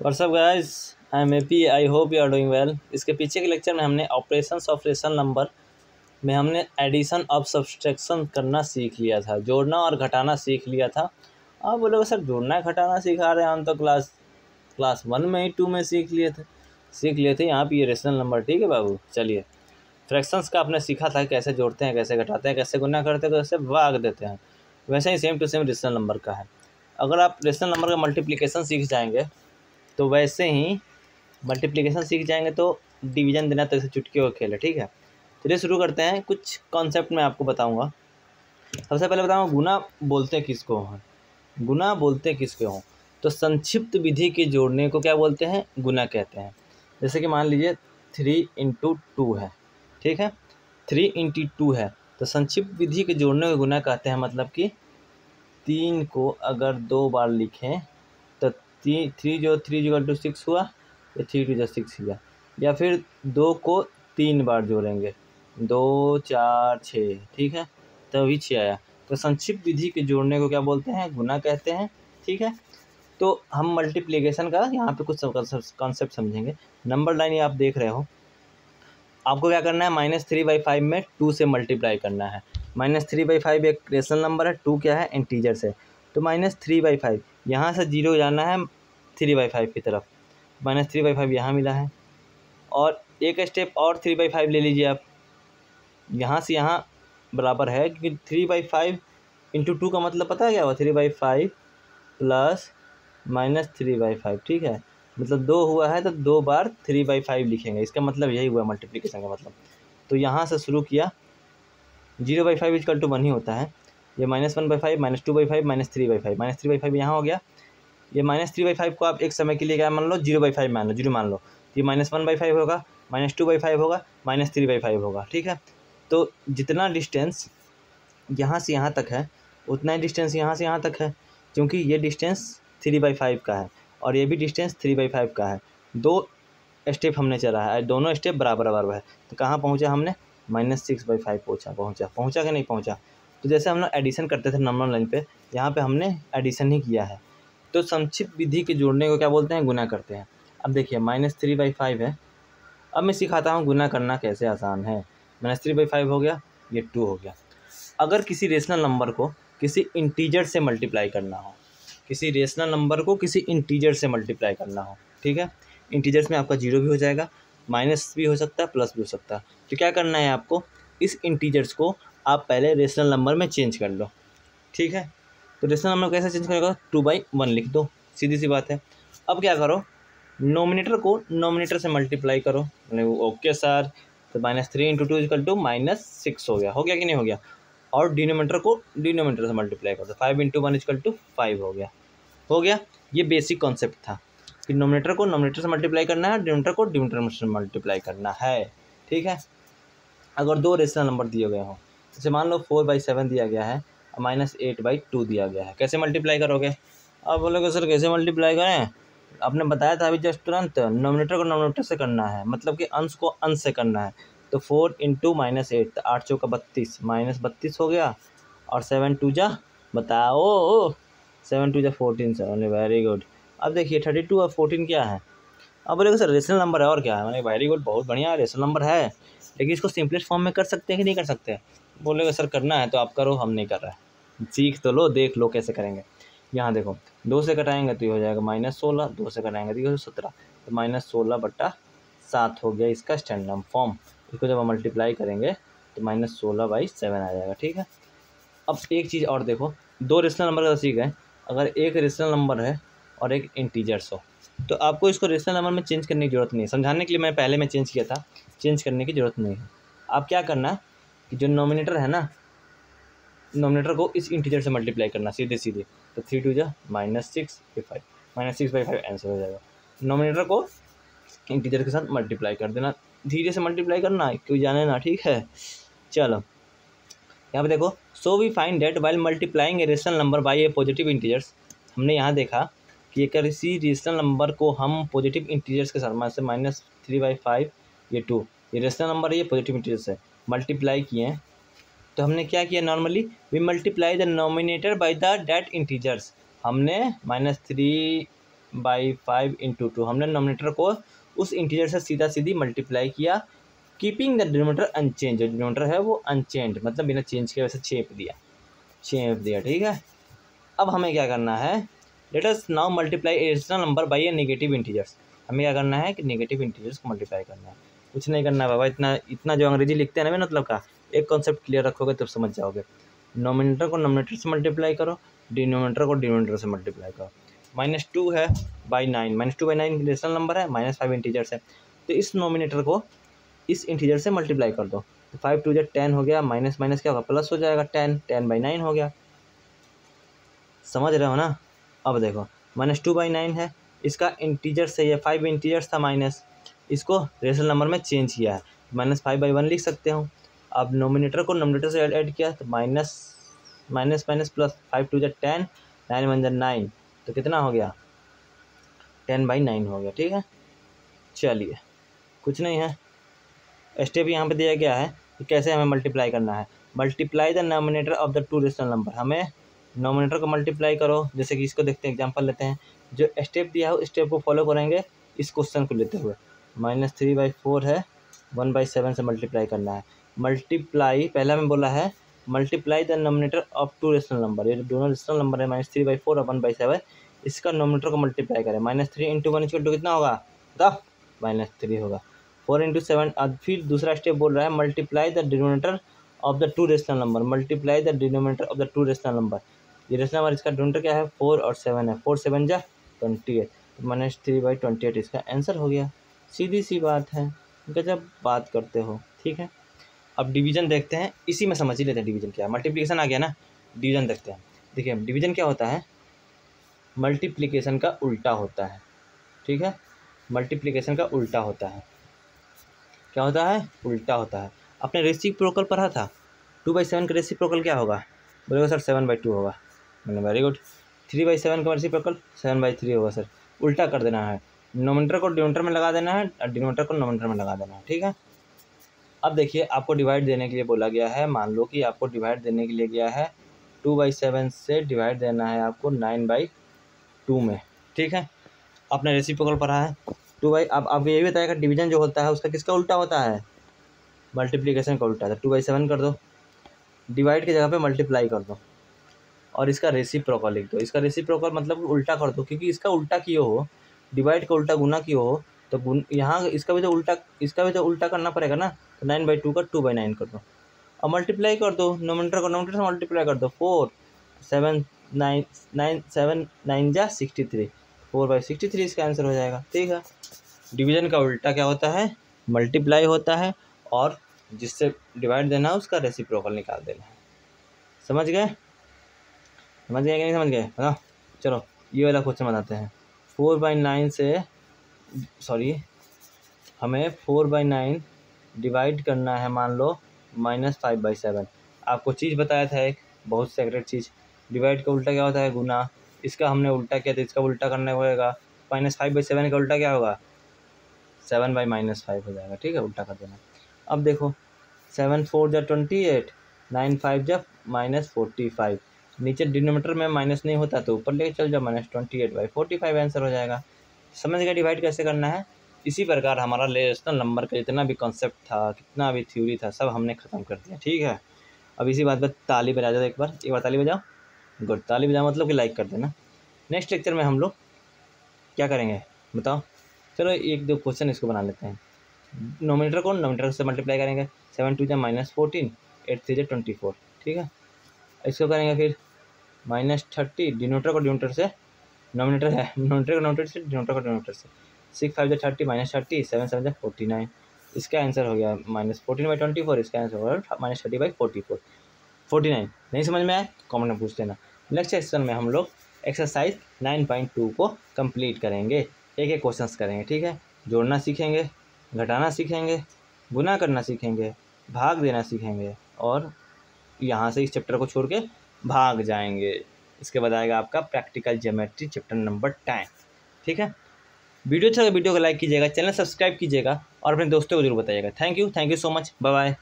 What's up guys I am A P I hope you are doing well इसके पीछे के lecture में हमने ऑपरेशन ऑफ़ रेशन नंबर में हमने एडिशन ऑफ़ सब्सट्रैक्शन करना सीख लिया था, जोड़ना और घटाना सीख लिया था। आप बोलोगे, सर, जोड़ना घटाना सिखा रहे हैं हम तो क्लास क्लास वन में ही टू में सीख लिए थे। सीख लिए थे, यहाँ पे ये रेशनल नंबर ठीक है बाबू? चलिए। फ्रैक्शंस का आपने सीखा था, कैसे जोड़ते हैं, कैसे घटाते हैं, कैसे गुना करते हैं कैसे भाग देते हैं। वैसे ही same to same rational number का है। अगर आप रेशनल नंबर का मल्टीप्लिकेशन सीख जाएँगे तो वैसे ही मल्टीप्लिकेशन सीख जाएँगे तो डिवीज़न देना तो ऐसे चुटकी का खेल है, ठीक है? चलिए शुरू करते हैं। कुछ कॉन्सेप्ट मैं आपको बताऊँगा। सबसे पहले बताऊँगा, गुना बोलते हैं किसको हैं गुना बोलते हैं किसके हों तो संक्षिप्त विधि के जोड़ने को क्या बोलते हैं? गुना कहते हैं। जैसे कि मान लीजिए थ्री इंटू टू है, ठीक है? थ्री इंटू टू है। तो संक्षिप्त विधि के जोड़ने को गुना कहते हैं मतलब कि तीन को अगर दो बार लिखें तो ती थ्री जो थ्री जो टू सिक्स हुआ तो थ्री टू जो सिक्स हुआ या फिर दो को तीन बार जोड़ेंगे। दो, चार छः ठीक है? तभी तो छः आया। तो संक्षिप्त विधि के जोड़ने को क्या बोलते हैं? गुना कहते हैं, ठीक है? तो हम मल्टीप्लिकेशन का यहाँ पे कुछ कॉन्सेप्ट समझेंगे। नंबर लाइन ये आप देख रहे हो। आपको क्या करना है? माइनस थ्री बाई फाइव में टू से मल्टीप्लाई करना है। माइनस थ्री बाई फाइव एक रेशनल नंबर है टू क्या है? इंटीजर से। तो माइनस थ्री बाई फाइव यहाँ से ज़ीरो जाना है थ्री बाई फाइव की तरफ़। माइनस थ्री बाई फाइव यहाँ मिला है। और एक स्टेप और थ्री बाई फाइव ले लीजिए आप। यहाँ से यहाँ बराबर है, क्योंकि three by five into two का मतलब पता है क्या हुआ? Three by five plus minus three by five ठीक है? मतलब दो हुआ है तो दो बार थ्री बाई फाइव लिखेंगे। इसका मतलब यही हुआ मल्टीप्लिकेशन का मतलब। तो यहाँ से शुरू किया। Zero by five equal to one ही होता है। ये minus one by five, minus two by five, minus three by five. Minus three by five यहाँ हो गया। ये माइनस थ्री बाई फाइव को आप एक समय के लिए क्या मान लो? ज़ीरो बाई फाइव मान लो, ज़ीरो मान लो। तो ये माइनस वन बाई फाइव होगा, माइनस टू बाई फाइव होगा, माइनस थ्री बाई फाइव होगा, ठीक है? तो जितना डिस्टेंस यहाँ से यहाँ तक है, उतना ही डिस्टेंस यहाँ से यहाँ तक है, क्योंकि ये डिस्टेंस थ्री बाई फाइव का है और ये भी डिस्टेंस थ्री बाई फाइव का है। दो स्टेप हमने चला है, दोनों स्टेप बराबर बराबर है। तो कहाँ पहुँचा हमने? माइनस सिक्स बाई फाइव पहुँचा पहुँचा पहुँचा कि नहीं पहुँचा? तो जैसे हम लोग एडिशन करते थे नंबर लाइन पे, यहाँ पे हमने एडिशन ही किया है। तो संक्षिप्त विधि के जोड़ने को क्या बोलते हैं? गुना करते हैं। अब देखिए माइनस थ्री बाई फाइव है। अब मैं सिखाता हूँ गुना करना कैसे आसान है। माइनस थ्री बाई फाइव हो गया, ये टू हो गया। अगर किसी रेशनल नंबर को किसी इंटीजर से मल्टीप्लाई करना हो, किसी रेशनल नंबर को किसी इंटीजर से मल्टीप्लाई करना हो, ठीक है? इंटीजर्स में आपका ज़ीरो भी हो जाएगा माइनस भी हो सकता है प्लस भी हो सकता है। तो क्या करना है आपको? इस इंटीजर्स को आप पहले रेशनल नंबर में चेंज कर लो। ठीक है? तो रेशनल नंबर कैसे चेंज करेगा? टू बाई वन लिख दो। सीधी सी बात है। अब क्या करो? नोमिनेटर को नोमिनेटर से मल्टीप्लाई करो। ओके सर तो minus three into two equal to minus six हो गया। हो गया कि नहीं हो गया? और डिनोमीटर को डिनोमीटर से मल्टीप्लाई कर। दो five into one equal to five हो गया। हो गया? ये बेसिक कॉन्सेप्ट था। कि नोमिनेटर को नोमिनेटर से मल्टीप्लाई करना है डिनोमीटर को डिनोमीटर से मल्टीप्लाई करना है। ठीक है? अगर दो रेशनल नंबर दिए गए हों जैसे मान लो फोर बाई सेवन दिया गया है, माइनस एट बाई टू दिया गया है, कैसे मल्टीप्लाई करोगे? आप बोलोगे, सर, कैसे मल्टीप्लाई करें? आपने बताया था अभी जस्ट तुरंत नोमिनेटर को नोमिनेटर से करना है मतलब कि अंश को अंश से करना है। तो फोर इंटू माइनस एट तो आठ चौका बत्तीस माइनस बत्तीस हो गया, और सेवन टू जा बताओ सेवन टू जा फोर्टीन सेवन वेरी गुड अब देखिए थर्टी टू और फोर्टीन क्या है? अब बोलेगा, सर रेशनल नंबर है और क्या है? मैंने वेरी गुड बहुत बढ़िया रेशनल नंबर है। लेकिन इसको सिंपलेस्ट फॉर्म में कर सकते हैं कि नहीं कर सकते? बोलेगा, सर, करना है तो आप करो, हम नहीं कर रहे सीख तो लो, देख लो कैसे करेंगे। यहाँ देखो, दो से कटाएँगे तो ये हो जाएगा माइनस सोलह, दो से कटाएँगे तो ये हो सत्रह। तो माइनस सोलह बट्टा सात हो गया इसका स्टैंडर्ड फॉर्म। इसको जब हम मल्टीप्लाई करेंगे तो माइनस सोलह बाई सेवन आ जाएगा, ठीक है? अब एक चीज़ और देखो, दो रेशनल नंबर का सीख है। अगर एक रेशनल नंबर है और एक इंटीजर्स हो तो आपको इसको रेशनल नंबर में चेंज करने की ज़रूरत नहीं है। समझाने के लिए मैं पहले में चेंज किया था चेंज करने की ज़रूरत नहीं है। आप क्या करना कि जो नोमिनेटर है ना नोमिनेटर को इस इंटीजर से मल्टीप्लाई करना, सीधे सीधे। तो थ्री टू जा minus six by five minus six by five answer हो जाएगा। नोमिनेटर को इंटीजर के साथ मल्टीप्लाई कर देना। धीरे से मल्टीप्लाई करना, क्यों जाने ना, ठीक है? चलो। यहाँ पे देखो so we find that while multiplying a rational number by a positive integers हमने यहाँ देखा कि अगर इसी रेशनल नंबर को हम पॉजिटिव इंटीजर्स के साथ मान माइनस थ्री बाई फाइव ये टू ये रेशनल नंबर है, ये पॉजिटिव इंटीजर्स है। मल्टीप्लाई किए हैं। तो हमने क्या किया normally we multiply the numerator by the that integers हमने minus three by five into two हमने नोमिनेटर को उस इंटीजर से सीधा सीधी मल्टीप्लाई किया keeping the denominator unchanged denominator है वो अनचेंज मतलब बिना चेंज के वैसे छेप दिया। छेप दिया, ठीक है? अब हमें क्या करना है? Let us now multiply additional number by a negative integers हमें क्या करना है कि नेगेटिव इंटीजर्स को मल्टीप्लाई करना है। कुछ नहीं करना बाबा, इतना इतना जो अंग्रेज़ी लिखते हैं ना मतलब का, एक कॉन्सेप्ट क्लियर रखोगे तब समझ जाओगे। नोमिनेटर को नोमिनेटर से मल्टीप्लाई करो डिनोमिनेटर को डिनोमीटर से मल्टीप्लाई करो। माइनस टू है by nine minus two by nine rational number है माइनस फाइव इंटीजर्स है। तो इस नोमिनेटर को इस इंटीजर से मल्टीप्लाई कर दो। तो फाइव टू जब टेन हो गया माइनस माइनस क्या होगा? प्लस हो जाएगा टेन टेन बाई नाइन हो गया। समझ रहे हो ना? अब देखो माइनस टू बाई नाइन है, इसका इंटीजर से ये फाइव इंटीजर्स था माइनस इसको रेशनल नंबर में चेंज किया है। माइनस फाइव बाई वन लिख सकते हो। अब नोमिनेटर को नोमिनेटर से ऐड किया तो minus minus minus plus five two जब टेन नाइन वन जब नाइन तो कितना हो गया? टेन बाई नाइन हो गया, ठीक है? चलिए, कुछ नहीं है। स्टेप यहाँ पे दिया गया है कि कैसे हमें मल्टीप्लाई करना है। Multiply the numerator of the two rational number हमें नोमिनेटर को मल्टीप्लाई करो। जैसे कि इसको देखते हैं एग्ज़ाम्पल लेते हैं। जो स्टेप दिया है स्टेप को फॉलो करेंगे इस क्वेश्चन को लेते हुए। माइनस थ्री बाई फोर है, वन बाई सेवन से मल्टीप्लाई करना है। मल्टीप्लाई पहला में बोला है multiply the numerator of two rational number ये दोनों रेशनल नंबर है माइनस थ्री बाई फोर और वन बाई सेवन इसका नोमिनेटर को मल्टीप्लाई करें। Minus three into one two कितना होगा? बताओ माइनस थ्री होगा। फोर इंटू सेवन अब फिर दूसरा स्टेप बोल रहा है multiply the denominator of the two rational number multiply the denominator of the two rational number ये रेशनल नंबर इसका डिनोमीटर क्या है? फोर और सेवन है। फोर सेवन जा twenty eight minus three by twenty eight इसका आंसर हो गया। सीधी सी बात है। गजब बात करते हो, ठीक है? अब डिवीज़न देखते हैं। इसी में समझ ही लेते हैं डिवीज़न क्या मल्टीप्लिकेशन आ गया ना? डिवीज़न देखते हैं। देखिए, डिवीज़न क्या होता है? मल्टीप्लिकेशन का उल्टा होता है, ठीक है? मल्टीप्लिकेशन का उल्टा होता है। क्या होता है? उल्टा होता है। आपने रेसी प्रोकल पढ़ा था। टू बाई सेवन का रेसी प्रोकल क्या होगा? बोलेगा सर सेवन बाई टू होगा। मैंने very good three by seven का reciprocal seven by three होगा सर उल्टा कर देना है। नोमीटर को डिनोमीटर में लगा देना है, और डिनोमीटर को नोमीटर में लगा देना है, ठीक है? अब देखिए, आपको डिवाइड देने के लिए बोला गया है, मान लो कि आपको डिवाइड देने के लिए गया है टू बाई सेवन से डिवाइड देना है आपको नाइन बाई टू में, ठीक है? आपने रेसिप्रोकल पढ़ा है। टू बाई अब आपको ये भी बताएगा डिवीज़न जो होता है, उसका किसका उल्टा होता है? मल्टीप्लीकेशन का उल्टा था टू बाई सेवन कर दो। डिवाइड की जगह पे मल्टीप्लाई कर दो। और इसका रेसिप्रोकल लिख दो। इसका रेसिप्रोकल मतलब उल्टा कर दो, क्योंकि इसका उल्टा किए हो डिवाइड का उल्टा गुना की हो तो गुन, यहाँ इसका भी तो उल्टा, इसका भी तो उल्टा करना पड़ेगा ना? तो नाइन बाई टू का टू बाई नाइन कर दो। अब मल्टीप्लाई कर दो नोमीटर को नोमीटर से मल्टीप्लाई कर दो। Four seven nine nine seven nine जा sixty three four by sixty three इसका आंसर हो जाएगा। ठीक है? डिवीज़न का उल्टा क्या होता है? मल्टीप्लाई होता है, और जिससे डिवाइड देना है, उसका रेसिप्रोकल निकाल देना है। समझ गए? समझ गए कि नहीं समझ गए? चलो, ये वाला क्वेश्चन बनाते हैं। फोर बाई नाइन से सॉरी हमें फोर बाई नाइन डिवाइड करना है, मान लो, माइनस फाइव बाई सेवन। आपको चीज़ बताया था एक बहुत सेक्रेट चीज़। डिवाइड का उल्टा क्या होता है? गुना। इसका हमने उल्टा किया तो इसका उल्टा करना पड़ेगा माइनस फाइव बाई सेवन का उल्टा क्या होगा? सेवन बाई माइनस फाइव हो जाएगा। ठीक है, उल्टा कर देना। अब देखो, सेवन फोर जब ट्वेंटी एट, नाइन फाइव जब माइनस फोर्टी फाइव। नीचे डिनोमीटर में माइनस नहीं होता तो ऊपर लेके चल जाओ, minus twenty eight by forty five answer हो जाएगा। समझ गया डिवाइड कैसे करना है? इसी प्रकार हमारा रेशनल नंबर का जितना भी कॉन्सेप्ट था, कितना भी थ्योरी था, सब हमने ख़त्म कर दिया, ठीक है? अब इसी बात पर ताली बजा जाओ एक बार। एक बार ताली बजाओ। गुड ताली बजाओ मतलब कि लाइक कर देना। नेक्स्ट लेक्चर में हम लोग क्या करेंगे? बताओ। चलो एक दो क्वेश्चन इसको बना लेते हैं। नोमीटर को नोमीटर से मल्टीप्लाई करेंगे। सेवन टू जा माइनस फोर्टीन एट थ्री जा ट्वेंटी फोर ठीक है? इसको करेंगे फिर माइनस थर्टी डिनोटर को डिनोटर से, नोमिनेटर है, नोमिनेटर को नोमिनेटर से, डिनोटर को डिनोटर से। सिक्स फाइव जो thirty minus thirty, seven seven जो फोर्टी नाइन। इसका आंसर हो गया minus fourteen by twenty four, इसका आंसर हो गया minus thirty by forty four. Forty nine, नहीं समझ में आया? कॉमेंट में पूछ लेना नेक्स्ट सेक्शन में हम लोग एक्सरसाइज नाइन पॉइंट टू को कंप्लीट करेंगे। एक एक क्वेश्चंस करेंगे, ठीक है? जोड़ना सीखेंगे, घटाना सीखेंगे, गुना करना सीखेंगे, भाग देना सीखेंगे और यहाँ से इस चैप्टर को छोड़ के भाग जाएँगे। इसके बाद आएगा आपका practical geometry chapter number ten ठीक है? वीडियो अच्छा वीडियो को लाइक कीजिएगा चैनल सब्सक्राइब कीजिएगा और अपने दोस्तों को ज़रूर बताइएगा। Thank you thank you so much bye bye